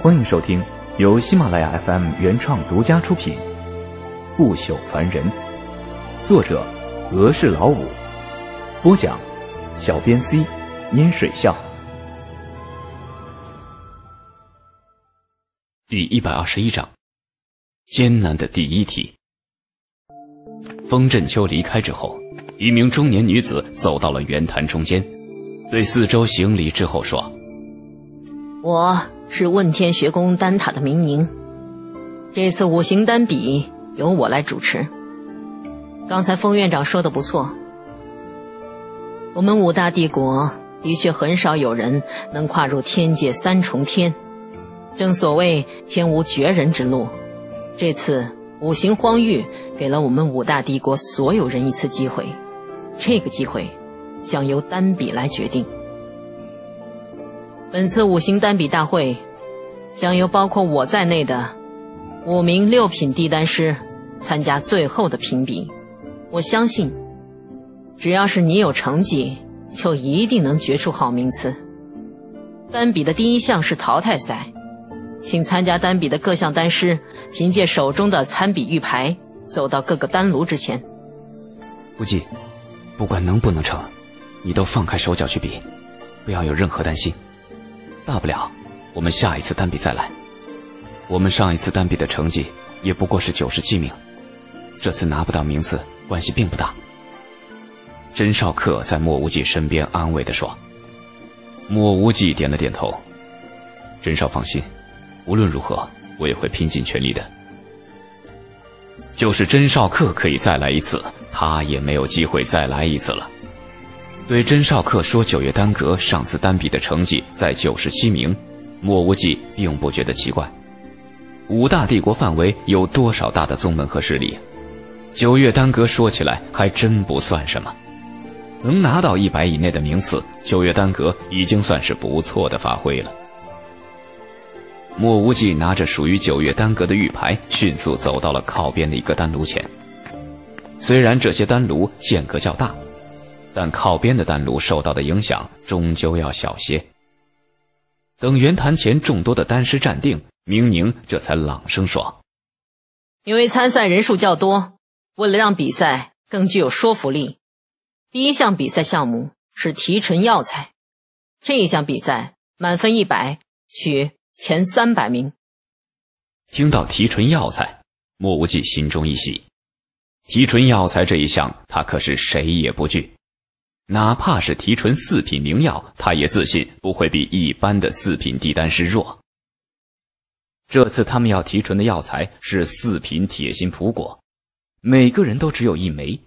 欢迎收听由喜马拉雅 FM 原创独家出品《不朽凡人》，作者俄式老五，播讲小编 C 烟水笑。第一百二十一章，艰难的第一题。风振秋离开之后，一名中年女子走到了圆坛中间，对四周行礼之后说：“我。”是问天学宫丹塔的明宁，这次五行丹比由我来主持。刚才封院长说的不错，我们五大帝国的确很少有人能跨入天界三重天，正所谓天无绝人之路。这次五行荒域给了我们五大帝国所有人一次机会，这个机会将由丹比来决定。本次五行单比大会，将由包括我在内的五名六品地丹师参加最后的评比。我相信，只要是你有成绩，就一定能决出好名次。单比的第一项是淘汰赛，请参加单比的各项丹师凭借手中的参比玉牌走到各个丹炉之前。无忌，不管能不能成，你都放开手脚去比，不要有任何担心。大不了，我们下一次单比再来。我们上一次单比的成绩也不过是九十七名，这次拿不到名次关系并不大。甄少客在莫无忌身边安慰的说。莫无忌点了点头。甄少放心，无论如何我也会拼尽全力的。就是甄少客可以再来一次，他也没有机会再来一次了。对甄少客说：“九月丹阁上次单比的成绩在九十七名。”莫无忌并不觉得奇怪。五大帝国范围有多少大的宗门和势力？九月丹阁说起来还真不算什么，能拿到一百以内的名次，九月丹阁已经算是不错的发挥了。莫无忌拿着属于九月丹阁的玉牌，迅速走到了靠边的一个丹炉前。虽然这些丹炉间隔较大。但靠边的丹炉受到的影响终究要小些。等圆坛前众多的丹师站定，明宁这才朗声说：“因为参赛人数较多，为了让比赛更具有说服力，第一项比赛项目是提纯药材。这一项比赛满分一百，取前三百名。”听到提纯药材，莫无忌心中一喜。提纯药材这一项，他可是谁也不惧。哪怕是提纯四品灵药，他也自信不会比一般的四品地丹师弱。这次他们要提纯的药材是四品铁心蒲果，每个人都只有一枚。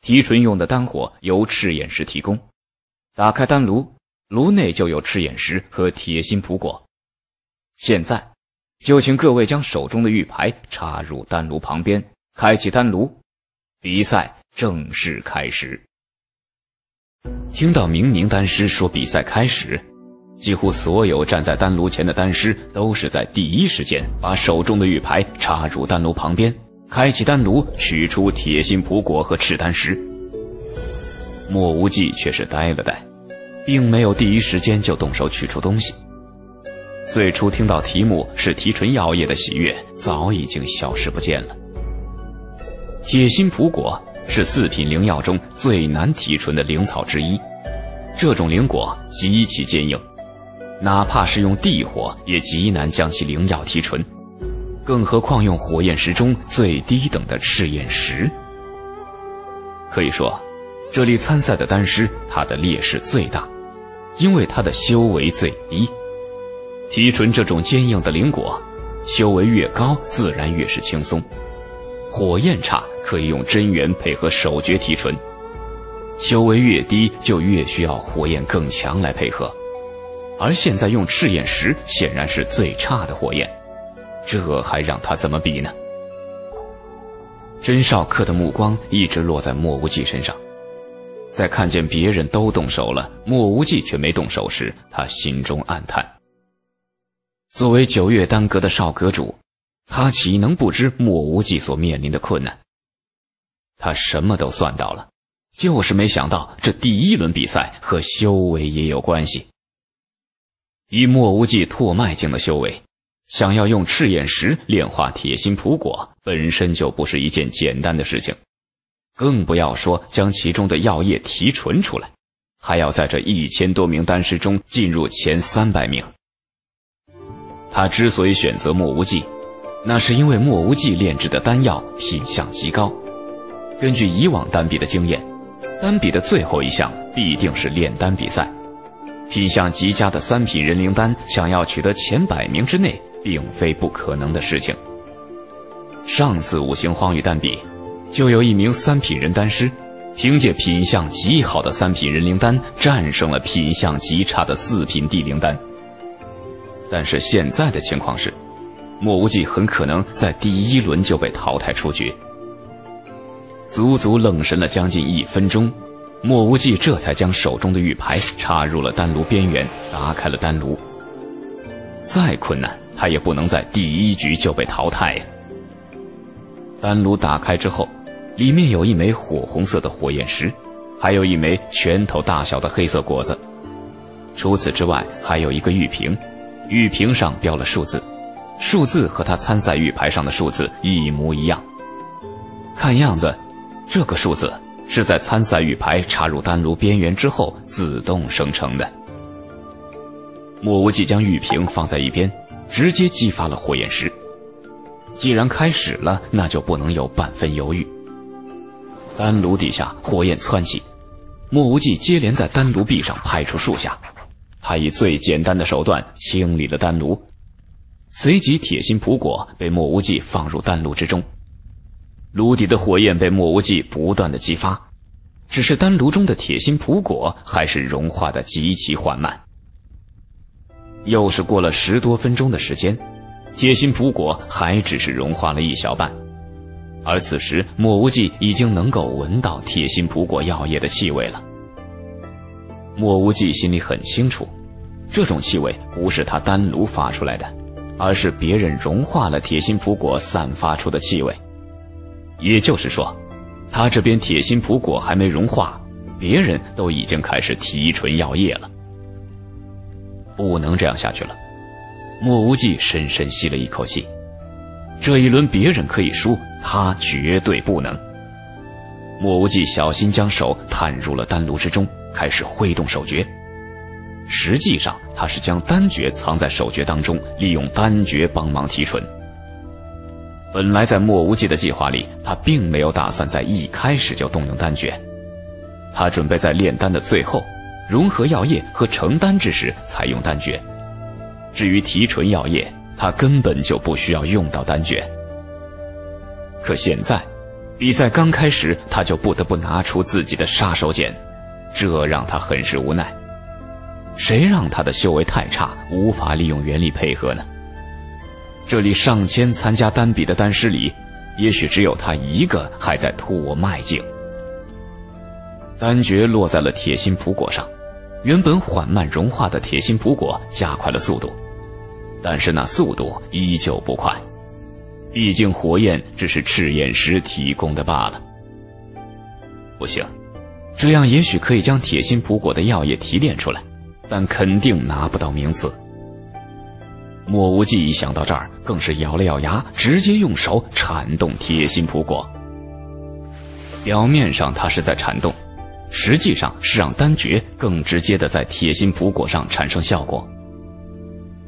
提纯用的丹火由赤焰石提供，打开丹炉，炉内就有赤焰石和铁心蒲果。现在，就请各位将手中的玉牌插入丹炉旁边，开启丹炉，比赛正式开始。听到明明丹师说比赛开始，几乎所有站在丹炉前的丹师都是在第一时间把手中的玉牌插入丹炉旁边，开启丹炉，取出铁心蒲果和赤丹石。莫无忌却是呆了呆，并没有第一时间就动手取出东西。最初听到题目是提纯药液的喜悦早已经消失不见了。铁心蒲果。是四品灵药中最难提纯的灵草之一，这种灵果极其坚硬，哪怕是用地火也极难将其灵药提纯，更何况用火焰石中最低等的赤焰石。可以说，这里参赛的丹师他的劣势最大，因为他的修为最低。提纯这种坚硬的灵果，修为越高，自然越是轻松。火焰差可以用真元配合手诀提纯，修为越低就越需要火焰更强来配合，而现在用赤焰石显然是最差的火焰，这还让他怎么比呢？甄少客的目光一直落在莫无忌身上，在看见别人都动手了，莫无忌却没动手时，他心中暗叹：作为九月丹阁的少阁主。他岂能不知莫无忌所面临的困难？他什么都算到了，就是没想到这第一轮比赛和修为也有关系。以莫无忌拓脉境的修为，想要用赤焰石炼化铁心蒲果，本身就不是一件简单的事情，更不要说将其中的药液提纯出来，还要在这一千多名丹师中进入前三百名。他之所以选择莫无忌，那是因为莫无忌炼制的丹药品相极高。根据以往单比的经验，单比的最后一项必定是炼丹比赛。品相极佳的三品人灵丹，想要取得前百名之内，并非不可能的事情。上次五行荒域单比，就有一名三品人丹师，凭借品相极好的三品人灵丹，战胜了品相极差的四品地灵丹。但是现在的情况是，莫无忌很可能在第一轮就被淘汰出局。足足愣神了将近一分钟。莫无忌这才将手中的玉牌插入了丹炉边缘，打开了丹炉。再困难，他也不能在第一局就被淘汰呀。丹炉打开之后，里面有一枚火红色的火焰石，还有一枚拳头大小的黑色果子。除此之外，还有一个玉瓶，玉瓶上标了数字，数字和他参赛玉牌上的数字一模一样。看样子，这个数字。是在参赛玉牌插入丹炉边缘之后自动生成的。莫无忌将玉瓶放在一边，直接激发了火焰石。既然开始了，那就不能有半分犹豫。丹炉底下火焰窜起，莫无忌接连在丹炉壁上拍出数下，他以最简单的手段清理了丹炉，随即铁心蒲果被莫无忌放入丹炉之中。炉底的火焰被莫无忌不断的激发，只是丹炉中的铁心蒲果还是融化的极其缓慢。又是过了十多分钟的时间，铁心蒲果还只是融化了一小半，而此时莫无忌已经能够闻到铁心蒲果药液的气味了。莫无忌心里很清楚，这种气味不是他丹炉发出来的，而是别人融化了铁心蒲果散发出的气味。也就是说，他这边铁心蒲果还没融化，别人都已经开始提纯药液了。不能这样下去了，莫无忌深深吸了一口气。这一轮别人可以输，他绝对不能。莫无忌小心将手探入了丹炉之中，开始挥动手诀。实际上，他是将丹诀藏在手诀当中，利用丹诀帮忙提纯。本来在莫无忌的计划里，他并没有打算在一开始就动用丹诀，他准备在炼丹的最后，融合药液和成丹之时才用丹诀。至于提纯药液，他根本就不需要用到丹诀。可现在，比赛刚开始，他就不得不拿出自己的杀手锏，这让他很是无奈。谁让他的修为太差，无法利用原力配合呢？这里上千参加丹比的丹师里，也许只有他一个还在拖麦境。丹诀落在了铁心蒲果上，原本缓慢融化的铁心蒲果加快了速度，但是那速度依旧不快，毕竟火焰只是赤焰石提供的罢了。不行，这样也许可以将铁心蒲果的药液提炼出来，但肯定拿不到名次。莫无忌一想到这儿，更是咬了咬牙，直接用手铲动铁心蒲果。表面上他是在铲动，实际上是让丹诀更直接的在铁心蒲果上产生效果。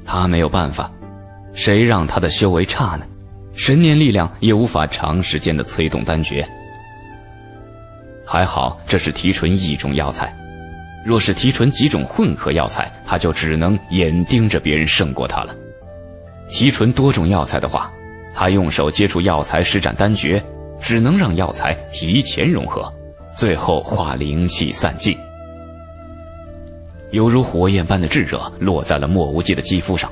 他没有办法，谁让他的修为差呢？神念力量也无法长时间的催动丹诀。还好这是提纯一种药材，若是提纯几种混合药材，他就只能眼盯着别人胜过他了。提纯多种药材的话，他用手接触药材施展丹诀，只能让药材提前融合，最后化灵气散尽。犹如火焰般的炙热落在了莫无忌的肌肤上，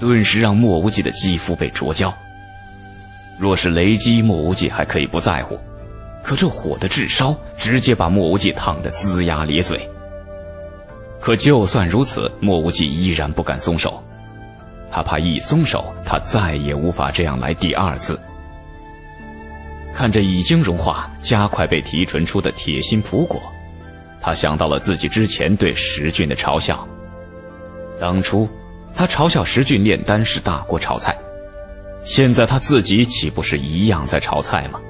顿时让莫无忌的肌肤被灼焦。若是雷击，莫无忌还可以不在乎，可这火的炙烧直接把莫无忌烫得龇牙咧嘴。可就算如此，莫无忌依然不敢松手。他怕一松手，他再也无法这样来第二次。看着已经融化、加快被提纯出的铁心蒲果，他想到了自己之前对石俊的嘲笑。当初，他嘲笑石俊炼丹是大锅炒菜，现在他自己岂不是一样在炒菜吗？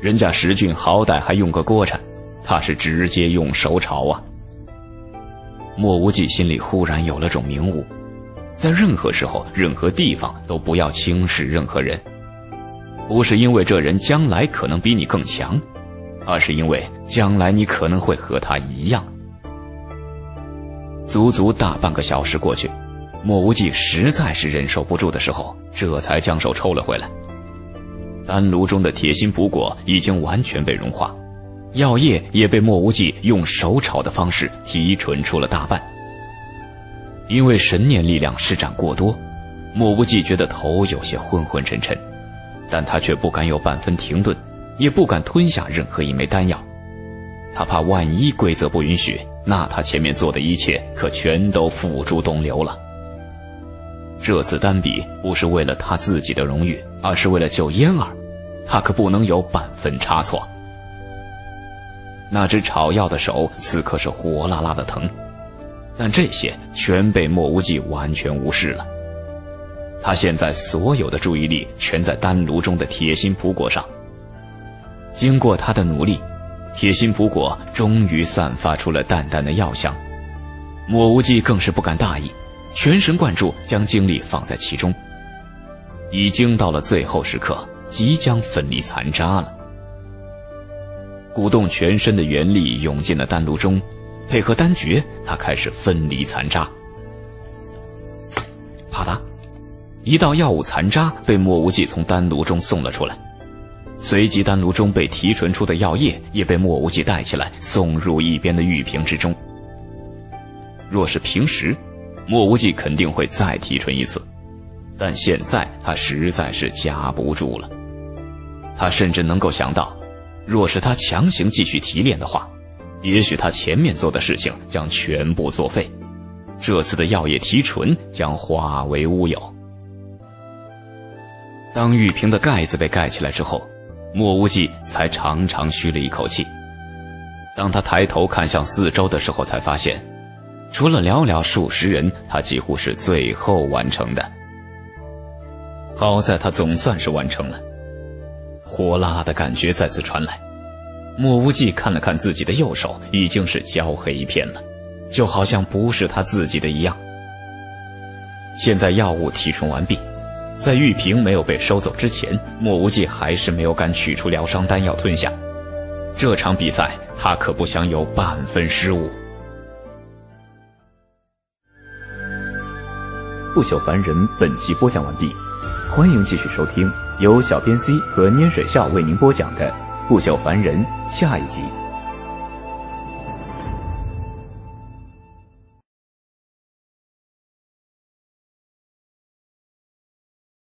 人家石俊好歹还用个锅铲，他是直接用手炒啊！莫无忌心里忽然有了种明悟，在任何时候、任何地方都不要轻视任何人，不是因为这人将来可能比你更强，而是因为将来你可能会和他一样。足足大半个小时过去。莫无忌实在是忍受不住的时候，这才将手抽了回来。丹炉中的铁心补果已经完全被融化，药液也被莫无忌用手炒的方式提纯出了大半。因为神念力量施展过多，莫无忌觉得头有些昏昏沉沉，但他却不敢有半分停顿，也不敢吞下任何一枚丹药，他怕万一规则不允许，那他前面做的一切可全都付诸东流了。这次单比不是为了他自己的荣誉，而是为了救嫣儿，他可不能有半分差错。那只炒药的手此刻是火辣辣的疼，但这些全被莫无忌完全无视了。他现在所有的注意力全在丹炉中的铁心蒲果上。经过他的努力，铁心蒲果终于散发出了淡淡的药香，莫无忌更是不敢大意。全神贯注，将精力放在其中。已经到了最后时刻，即将分离残渣了。鼓动全身的元力涌进了丹炉中，配合丹诀，他开始分离残渣。啪嗒，一道药物残渣被莫无忌从丹炉中送了出来，随即丹炉中被提纯出的药液也被莫无忌带起来，送入一边的玉瓶之中。若是平时，莫无忌肯定会再提纯一次，但现在他实在是夹不住了。他甚至能够想到，若是他强行继续提炼的话，也许他前面做的事情将全部作废，这次的药液提纯将化为乌有。当玉瓶的盖子被盖起来之后，莫无忌才长长吁了一口气。当他抬头看向四周的时候，才发现。除了寥寥数十人，他几乎是最后完成的。好在他总算是完成了。火辣辣的感觉再次传来，莫无忌看了看自己的右手，已经是焦黑一片了，就好像不是他自己的一样。现在药物提纯完毕，在玉瓶没有被收走之前，莫无忌还是没有敢取出疗伤丹药吞下。这场比赛，他可不想有半分失误。不朽凡人本集播讲完毕，欢迎继续收听由小编 C 和拈水笑为您播讲的《不朽凡人》下一集。